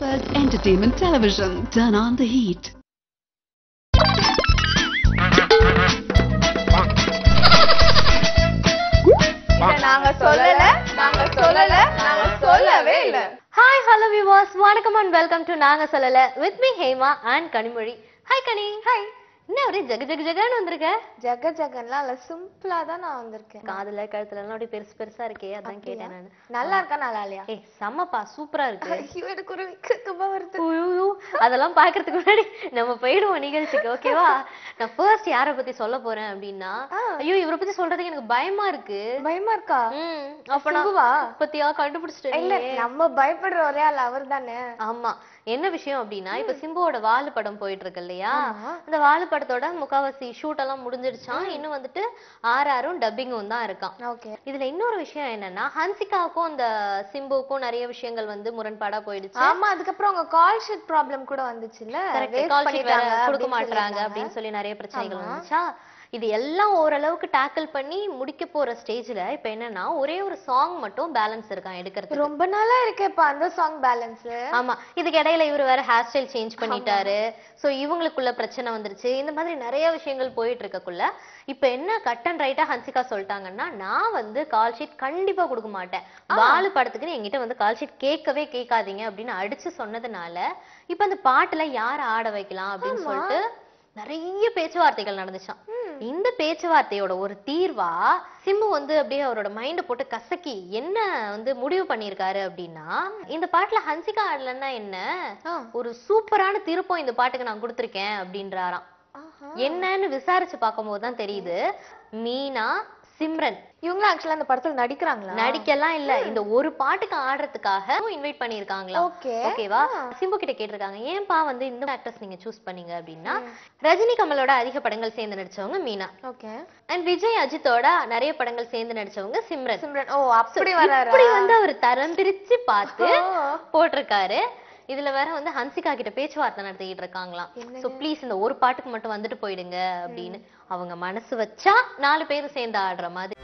Pearls Entertainment Television. Turn on the heat. நாங்க சொல்லல நாங்க சொல்லல நாங்க சொல்லவே இல்ல. ஹாய் ஹலோ விவாஸ் வணக்கம் அண்ட் வெல்கம் டு நாங்க சொல்லல. With me Hema and Kanimozhi hi Kani hi ஒரே ஜக ஜக ஜகன்னு வந்திருக்க? ஜக ஜகன்லாம் இல்ல சிம்பிளா தான் நான் வந்திருக்கேன். காதுல கழுத்துல எல்லாம் அப்படியே பெருசு பெருசா இருக்கே அதான் கேட்டேன் நானு. நல்லா இருக்கா நல்லா இல்லையா? ஏய் செம்மப்பா சூப்பரா இருக்கு. ஐயோ எனக்கு ஒரு வருது. அதெல்லாம் பாக்குறதுக்கு முன்னாடி நம்ம போயிடுவோம் நிகழ்ச்சிக்கு ஓகேவா நான் ஃபர்ஸ்ட் யாரை பத்தி சொல்ல போறேன் அப்படின்னா. ஐயோ இவரை பத்தி சொல்றதுக்கு எனக்கு பயமா இருக்கு. பயமா இருக்கா? அப்ப நான் சிம்புவா? பத்தியா? கண்டுபிடிச்சிட்டேன். இல்ல நம்ம பயப்படுற ஒரே ஆள் அவர் தானே. ஆமா. என்ன விஷயம் அப்படின்னா இப்ப சிம்புவோட வாலு படம் போயிட்டு இருக்கு இல்லையா. அந்த வாலு படத்தோட முக்காவாசி ஷூட் எல்லாம் முடிஞ்சிடுச்சான் இன்னும் வந்துட்டு ஆர்ஆரும் டப்பிங்கும் தான் இருக்கான். ஓகே. இதுல இன்னொரு விஷயம் என்னன்னா ஹன்சிகாவுக்கும் அந்த சிம்புவுக்கும் நிறைய விஷயங்கள் வந்து முரண்பாடா போயிடுச்சு. ஆமா அதுக்கப்புறம் உங்க கால் ஷீட் ப்ராப்ளம் கூட வந்துச்சுல்ல? வேற பண்ணிட்டாங்க கொடுக்க சொல்லியிருந்தாங்க. அப்படின்னு சொல்லி நிறைய பிரச்சனைகள் வந்துச்சா? இது எல்லாம் ஓரளவுக்கு டேக்கிள் பண்ணி முடிக்க போற ஸ்டேஜ்ல இப்ப என்னன்னா ஒரே ஒரு சாங் மட்டும் பேலன்ஸ் இருக்கான் எடுக்கிறதுக்கு? ரொம்ப நாளா இருக்கு இப்ப அந்த சாங் பேலன்ஸ் ஆமா. இதுக்கு இடையில இவர் வேற ஹேர் ஸ்டைல் சேஞ்ச் பண்ணிட்டாரு. சோ இவங்களுக்குள்ள பிரச்சனை வந்துருச்சு. இந்த மாதிரி நிறைய விஷயங்கள் போயிட்டு இருக்கக்குள்ள இப்ப என்ன கட் அண்ட் ரைட்டா ஹன்சிகா சொல்லிட்டாங்கன்னா நான் வந்து கால் ஷீட் கண்டிப்பா கொடுக்க மாட்டேன். வாலு படத்துக்கு என்கிட்ட வந்து கால் ஷீட் கேட்கவே கேட்காதீங்க அப்படின்னு அடிச்சு சொன்னதுனால இப்ப அந்த பாட்டுல யார ஆட வைக்கலாம் அப்படின்னு சொல்லிட்டு நிறைய பேச்சுவார்த்தைகள் நடந்துச்சாம். இந்த பேச்சுவார்த்தையோட ஒரு தீர்வா சிம்பு வந்து அப்படியே அவரோட மைண்ட போட்டு கசக்கி என்ன வந்து முடிவு பண்ணியிருக்காரு அப்படின்னா இந்த பாட்டுல ஹன்சிகா ஆடலன்னா என்ன. ஒரு சூப்பரான திருப்பம் இந்த பாட்டுக்கு நான் கொடுத்திருக்கேன் அப்படின்றாராம். என்னன்னு விசாரிச்சு பார்க்கும்போது தான் தெரியுது மீனா சிம்ரன். இவங்க ஆக்சுவலா அந்த படத்துல நடிக்கிறாங்களா? நடிக்கலாம் இல்ல. இந்த ஒரு பாட்டுக்கு ஆடுறதுக்காக இன்வைட் பண்ணிருக்காங்களா. ஓகேவா? சிம்பு கிட்ட கேட்டிருக்காங்க. ஏன்பா வந்து இந்த ஆக்டர்ஸ் நீங்க சூஸ் பண்ணீங்க அப்படின்னா ரஜினி கமலோட அதிக படங்கள் சேர்ந்து நடிச்சவங்க மீனா. ஓகே. அண்ட் விஜய் அஜித்தோட நிறைய படங்கள் சேர்ந்து நடிச்சவங்க சிம்ரன். சிம்ரன். ஓ அப்படி வராரா? வந்து அவர் தரம் பிரிச்சு பார்த்து. போட்டிருக்காரு. இதுல வேற வந்து ஹன்சிகா கிட்ட பேச்சுவார்த்தை நடத்திக்கிட்டு இருக்காங்களாம். சோ ப்ளீஸ் இந்த ஒரு பாட்டுக்கு மட்டும் வந்துட்டு போயிடுங்க அப்படின்னு அவங்க மனசு வச்சா நாலு பேரும் சேர்ந்து ஆடுற மாதிரி.